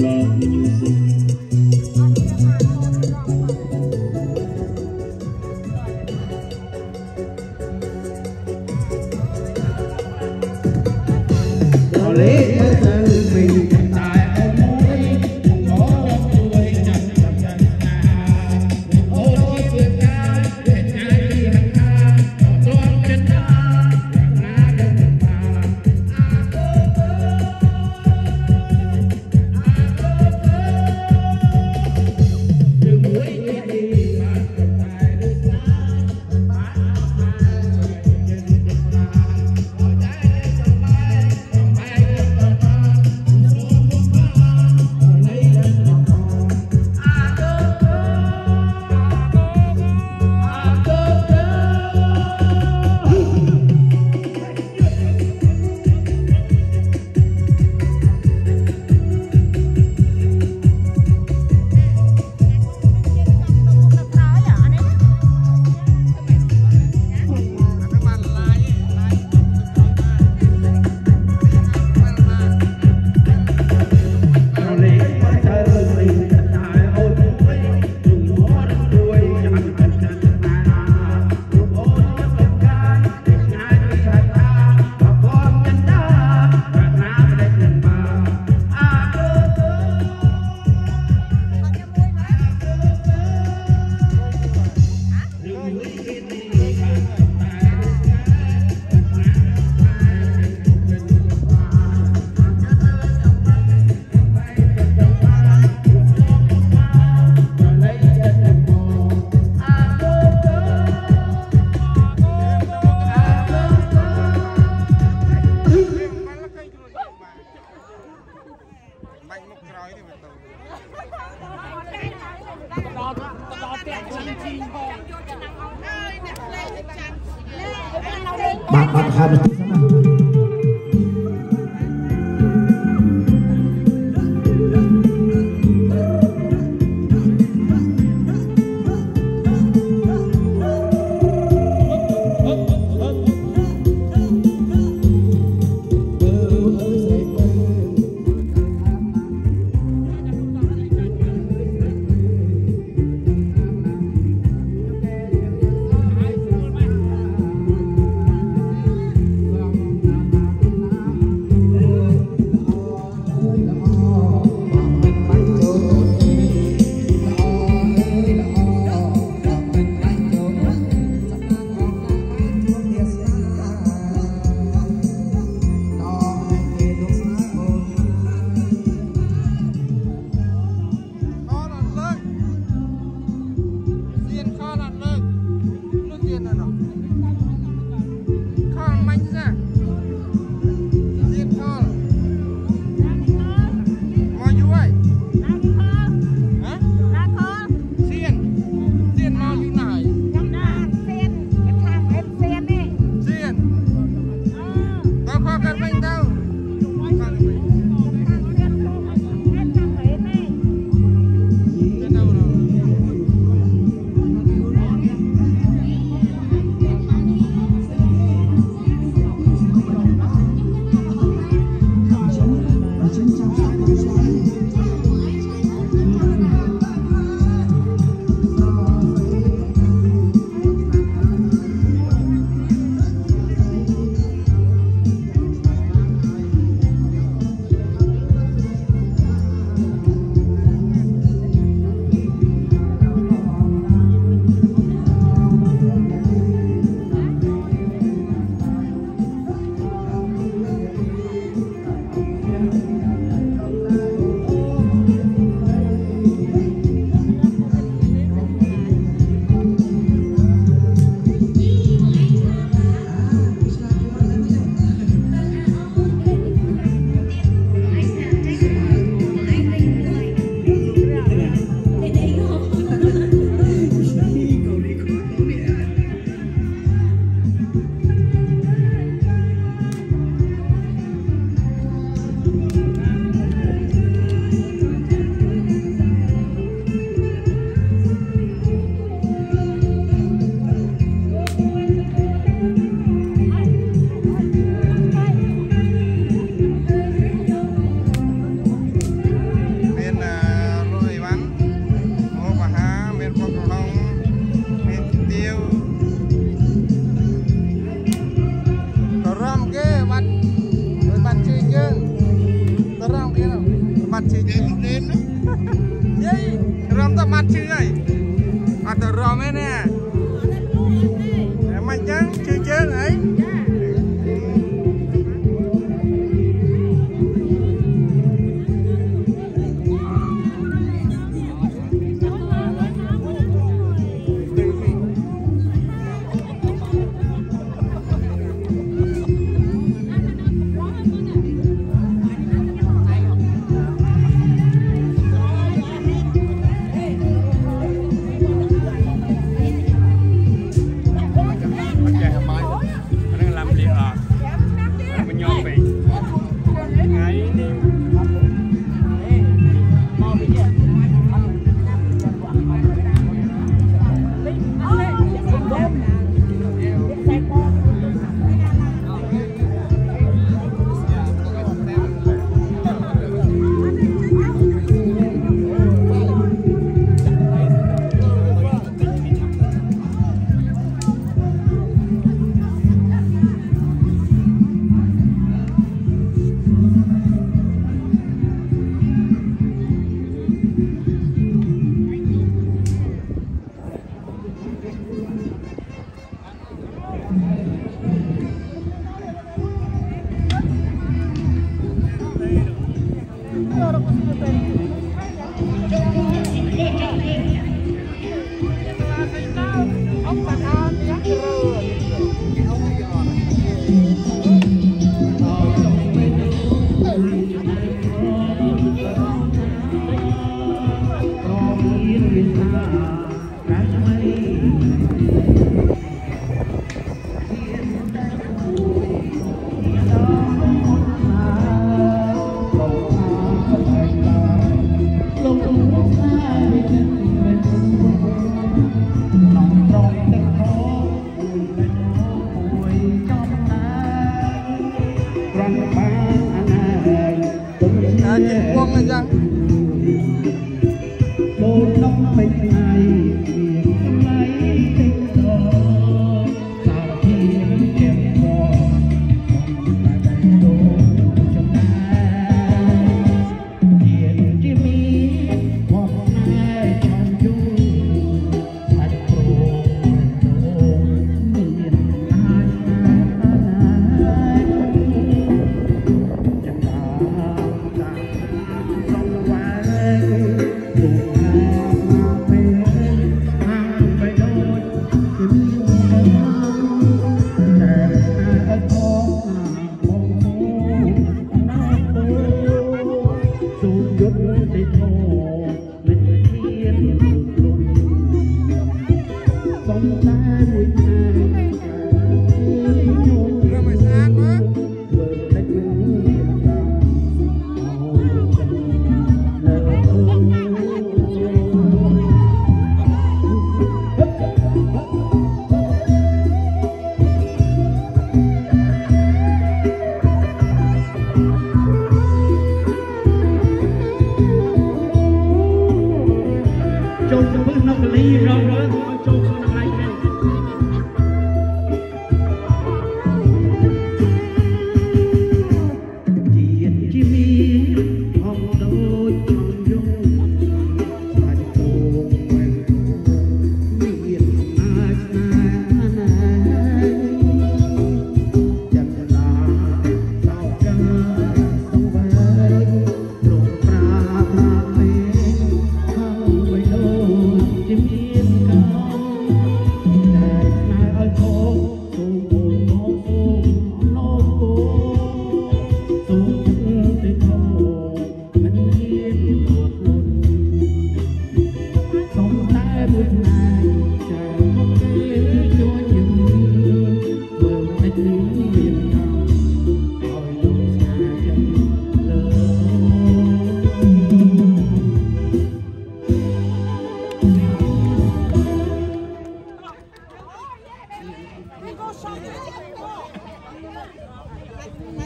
Amen. បាច់មុខក្រោយទេមើលទៅដល់ដល់ផ្ទះជីជីផងបាទបាទហើយទីណា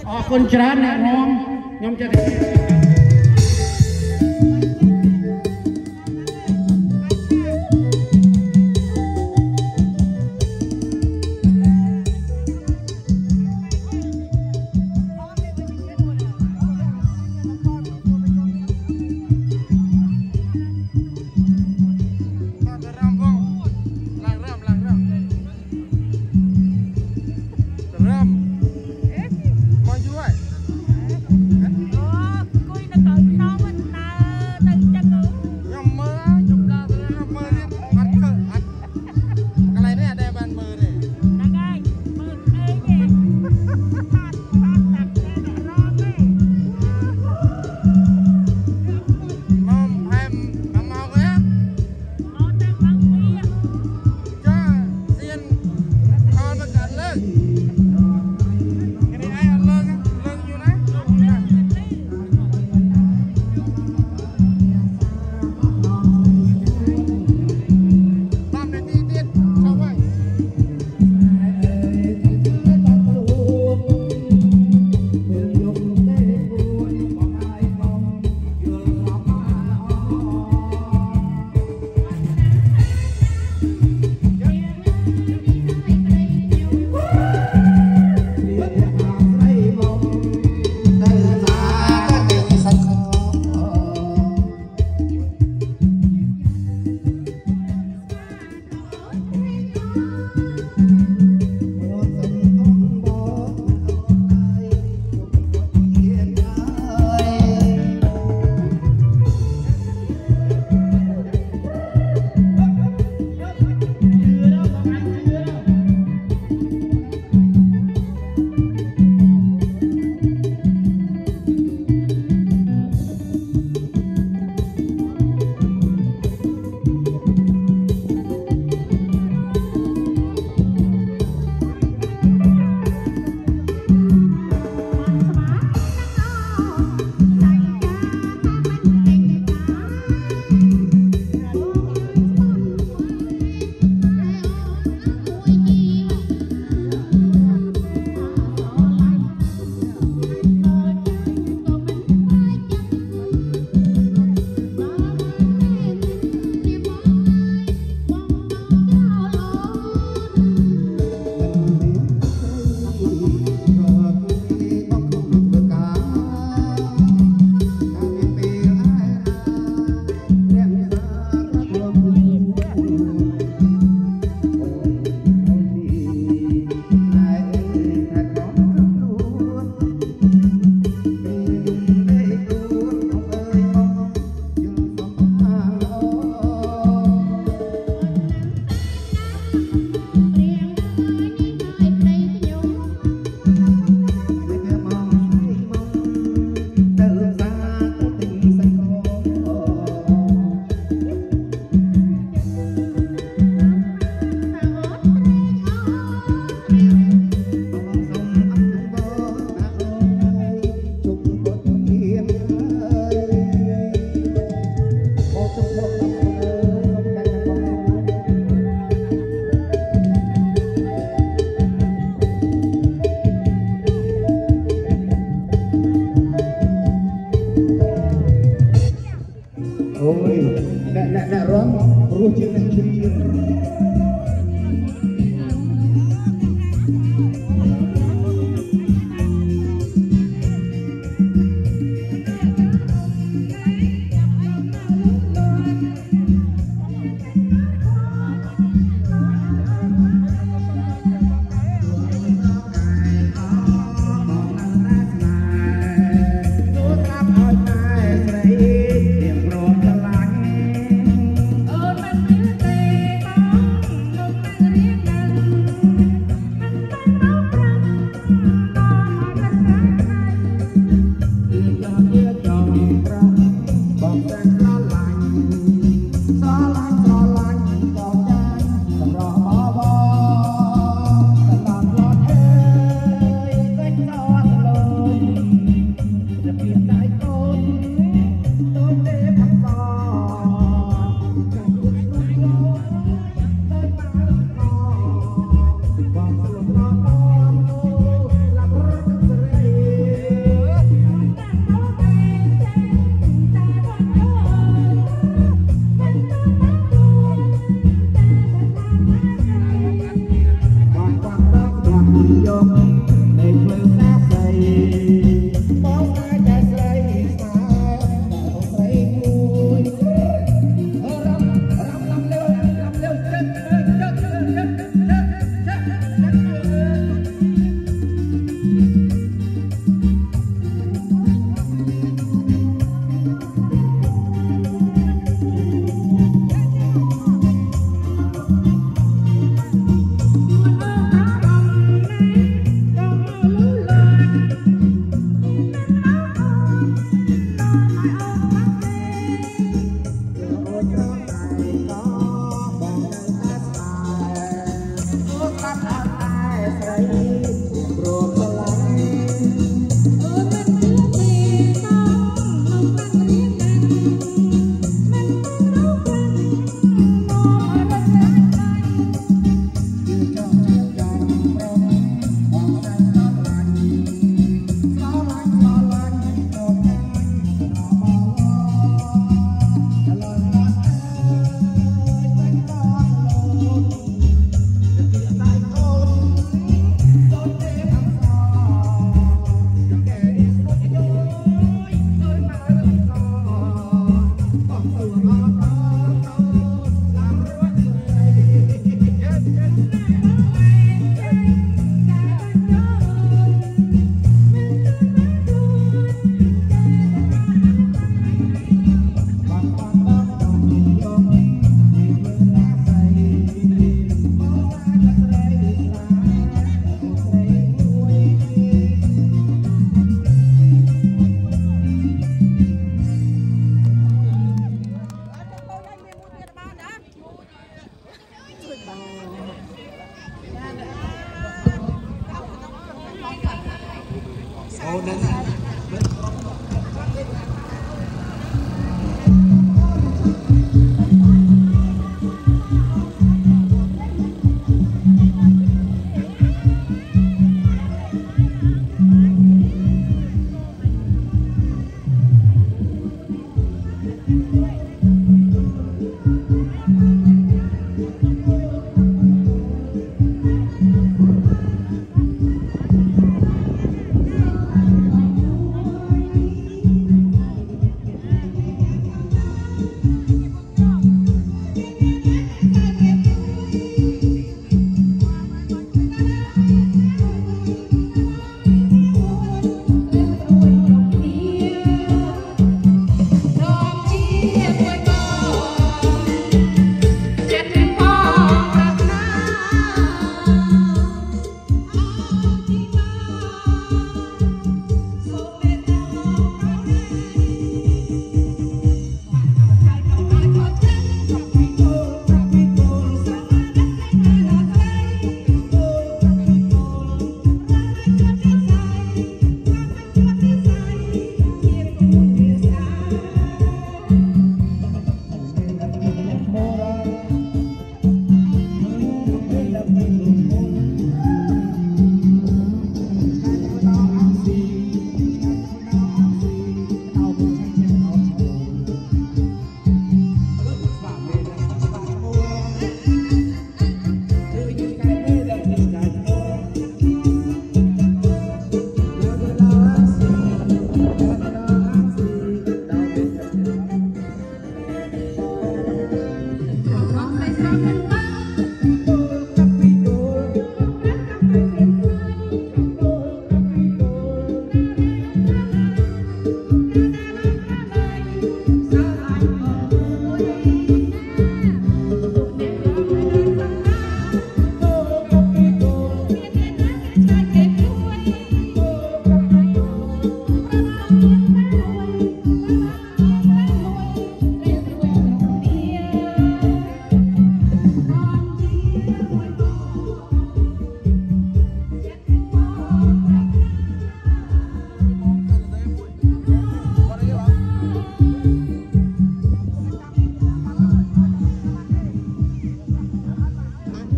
អរគុណច្រើនអ្នករងខ្ញុំចិត្ត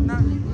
ណា